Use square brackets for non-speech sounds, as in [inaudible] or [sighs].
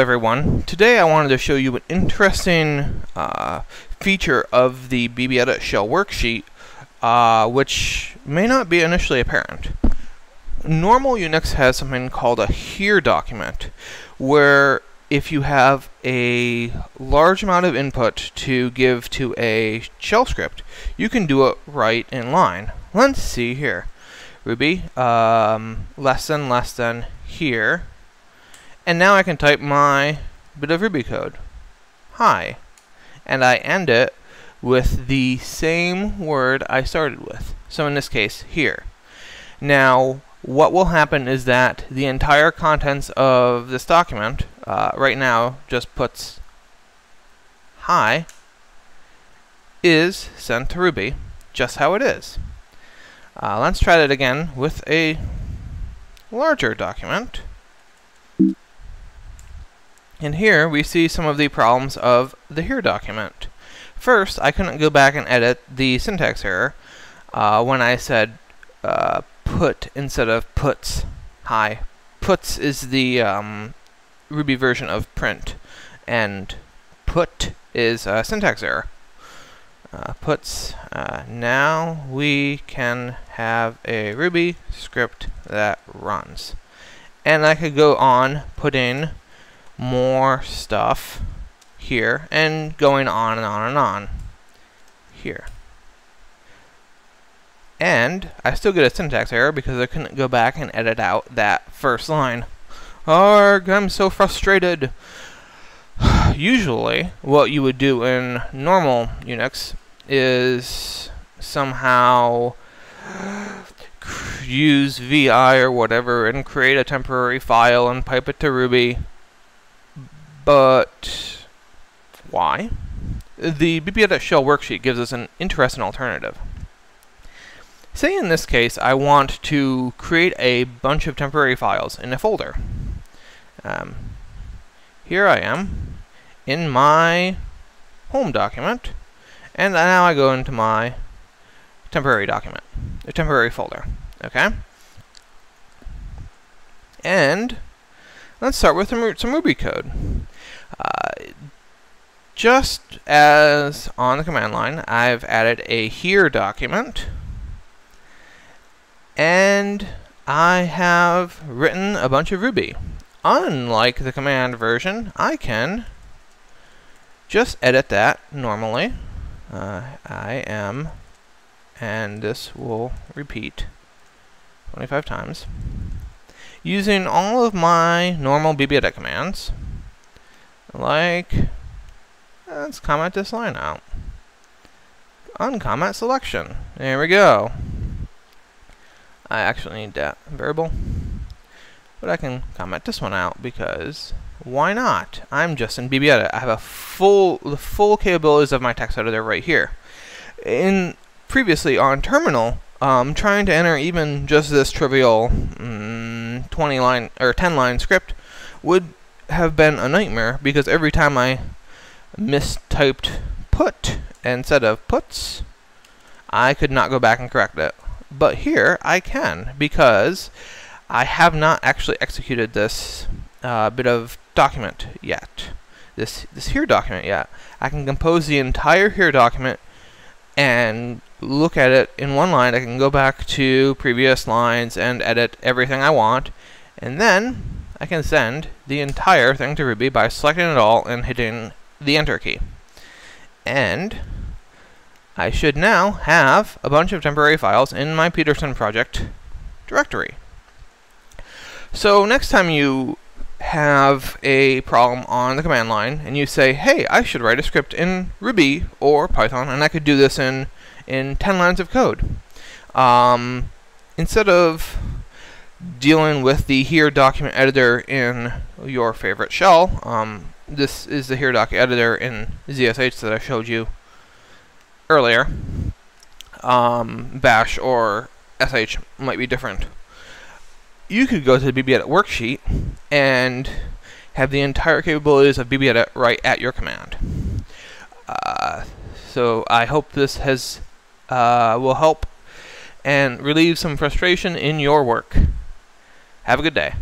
everyone. Today I wanted to show you an interesting uh, feature of the BBEdit shell worksheet uh, which may not be initially apparent. Normal Unix has something called a here document where if you have a large amount of input to give to a shell script, you can do it right in line. Let's see here. Ruby, um, less than, less than, here. And now I can type my bit of Ruby code. Hi. And I end it with the same word I started with. So in this case, here. Now, what will happen is that the entire contents of this document, uh, right now, just puts hi, is sent to Ruby, just how it is. Uh, let's try that again with a larger document. And here we see some of the problems of the here document. First, I couldn't go back and edit the syntax error uh, when I said uh, put instead of puts. Hi. Puts is the um, Ruby version of print, and put is a syntax error uh, puts. Uh, now we can have a Ruby script that runs. And I could go on putting more stuff here and going on and on and on here. And I still get a syntax error because I couldn't go back and edit out that first line. Arg, I'm so frustrated. [sighs] Usually, what you would do in normal Unix is somehow [sighs] use VI or whatever and create a temporary file and pipe it to Ruby. But why? The BBEdit shell worksheet gives us an interesting alternative. Say in this case I want to create a bunch of temporary files in a folder. Um, here I am in my home document and now I go into my temporary document, a temporary folder, okay? And let's start with some, Ruby code. Uh, just as on the command line, I've added a here document, and I have written a bunch of Ruby. Unlike the command version, I can just edit that normally uh, I am, and this will repeat 25 times, using all of my normal BBEdit commands, like, let's comment this line out. Uncomment selection. There we go. I actually need that variable. But I can comment this one out because why not? I'm just in BBEdit. I have a full the full capabilities of my text editor right here. In previously on terminal, um, trying to enter even just this trivial mm, 20 line or 10 line script would have been a nightmare because every time I mistyped put instead of puts, I could not go back and correct it. But here I can because I have not actually executed this uh, bit of document yet. This, this here document yet. I can compose the entire here document and look at it in one line. I can go back to previous lines and edit everything I want. And then I can send the entire thing to Ruby by selecting it all and hitting the enter key. And I should now have a bunch of temporary files in my Peterson project directory. So next time you have a problem on the command line and you say, hey, I should write a script in Ruby or Python and I could do this in, in 10 lines of code. Um, instead of dealing with the here document editor in your favorite shell, um, this is the here doc editor in ZSH that I showed you earlier. Um, Bash or SH might be different you could go to the BBEdit worksheet and have the entire capabilities of BBEdit right at your command. Uh, so I hope this has uh, will help and relieve some frustration in your work. Have a good day.